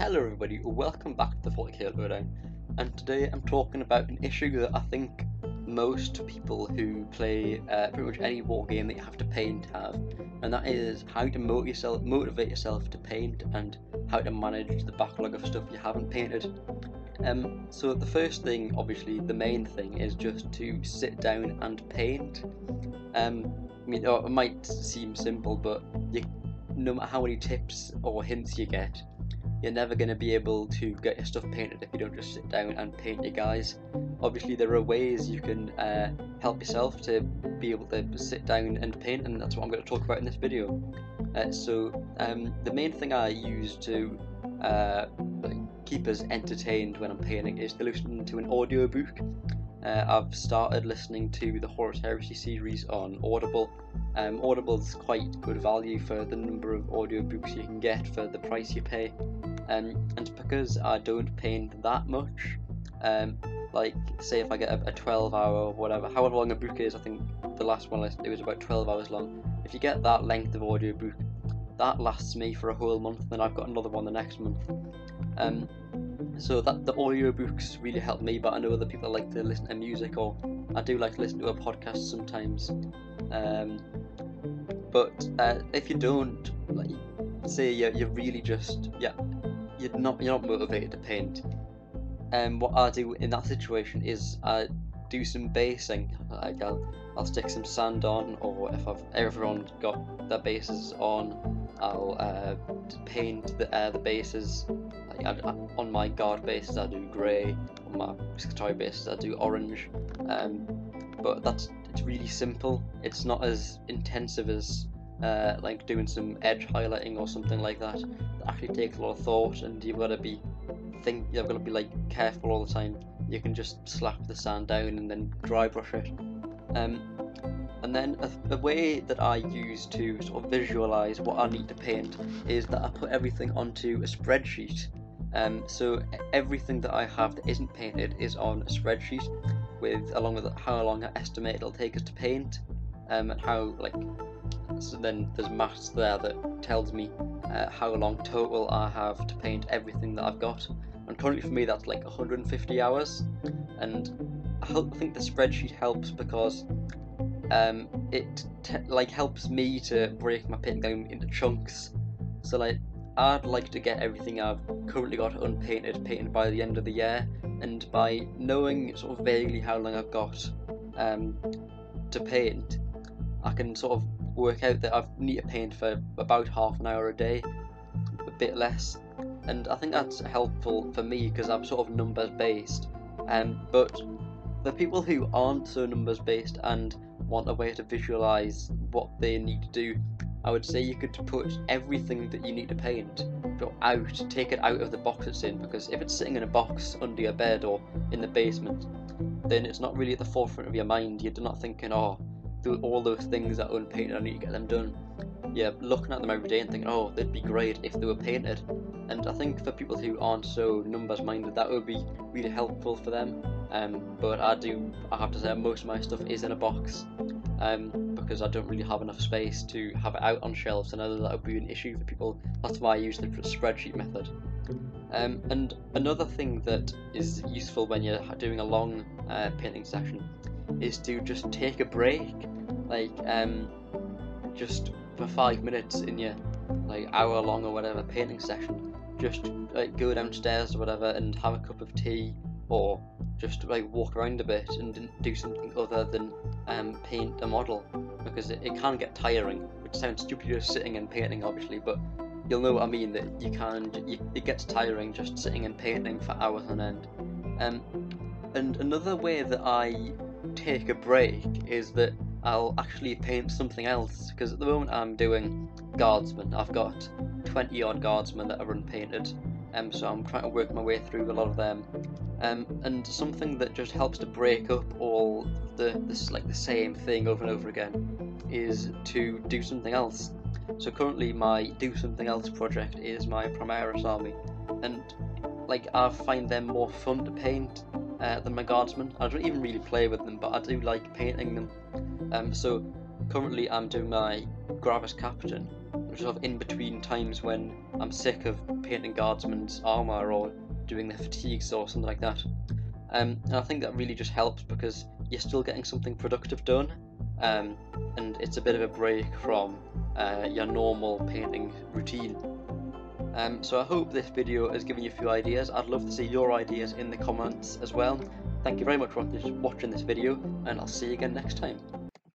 Hello everybody, welcome back to the 40k Lowdown and today I'm talking about an issue that I think most people who play uh, pretty much any war game that you have to paint have and that is how to motivate yourself, motivate yourself to paint and how to manage the backlog of stuff you haven't painted. Um, so the first thing, obviously the main thing, is just to sit down and paint. Um, I mean, oh, it might seem simple, but you, no matter how many tips or hints you get, you're never going to be able to get your stuff painted if you don't just sit down and paint your guys. Obviously, there are ways you can uh, help yourself to be able to sit down and paint, and that's what I'm going to talk about in this video. Uh, so, um, the main thing I use to uh, keep us entertained when I'm painting is to listen to an audiobook. Uh, I've started listening to the Horus Heresy series on Audible. Um, Audible's quite good value for the number of audiobooks you can get for the price you pay um, and because I don't paint that much, um, like say if I get a, a 12 hour or whatever, however long a book is, I think the last one it was about 12 hours long. If you get that length of audiobook, that lasts me for a whole month, and then I've got another one the next month. Um, so that the audiobooks really help me, but I know other people like to listen to music or I do like to listen to a podcast sometimes. Um, but uh, if you don't, like, say you're, you're really just yeah you're not you're not motivated to paint. And um, what I do in that situation is I do some basing. Like I'll, I'll stick some sand on, or if I've everyone got their bases on, I'll uh, paint the uh, the bases. Like I, I, on my guard bases, I do grey. On my Skitarii bases, I do orange. Um, but that's it's really simple. It's not as intensive as uh, like doing some edge highlighting or something like that. It actually takes a lot of thought, and you've got to be think you've got to be like careful all the time. You can just slap the sand down and then dry brush it. Um, and then a, a, way that I use to sort of visualize what I need to paint is that I put everything onto a spreadsheet. Um, so everything that I have that isn't painted is on a spreadsheet, with along with how long I estimate it'll take us to paint, um, and how like so then there's maths there that tells me uh, how long total I have to paint everything that I've got. And currently for me that's like 150 hours. And I think the spreadsheet helps because um, it like helps me to break my painting down into chunks. So like I'd like to get everything I've currently got unpainted painted by the end of the year, and by knowing sort of vaguely how long I've got um, to paint, I can sort of work out that I need to paint for about half an hour a day, a bit less, and I think that's helpful for me because I'm sort of numbers based. Um, but the people who aren't so numbers based and want a way to visualize what they need to do, I would say you could put everything that you need to paint out, take it out of the box it's in, because if it's sitting in a box under your bed or in the basement, then it's not really at the forefront of your mind. You're not thinking, oh, do all those things that are unpainted, I need to get them done. Yeah, looking at them every day and thinking, oh, they'd be great if they were painted. And I think for people who aren't so numbers minded, that would be really helpful for them. Um, but I do, I have to say, most of my stuff is in a box um, because I don't really have enough space to have it out on shelves, and I know that would be an issue for people. That's why I use the spreadsheet method. Um, and another thing that is useful when you're doing a long uh, painting session is to just take a break like um, just for five minutes in your like hour long or whatever painting session, just like go downstairs or whatever and have a cup of tea or just like walk around a bit and do something other than um, paint a model. Because it, it can get tiring which sounds stupid just sitting and painting obviously but you'll know what I mean that you can you, it gets tiring just sitting and painting for hours on end. Um, and another way that I take a break is that I'll actually paint something else because at the moment I'm doing guardsmen. I've got 20 odd guardsmen that are unpainted, um, so I'm trying to work my way through a lot of them. Um, and something that just helps to break up all the this like the same thing over and over again is to do something else. So currently my do something else project is my Primaris army, and like I find them more fun to paint uh, than my guardsmen. I don't even really play with them, but I do like painting them um, so currently I'm doing my Gravis Captain, sort of in between times when I'm sick of painting guardsmen's armor or doing their fatigues or something like that. Um, and I think that really just helps because you're still getting something productive done, um, and it's a bit of a break from uh, your normal painting routine. Um, so I hope this video has given you a few ideas. I'd love to see your ideas in the comments as well. Thank you very much for watching this video, and I'll see you again next time.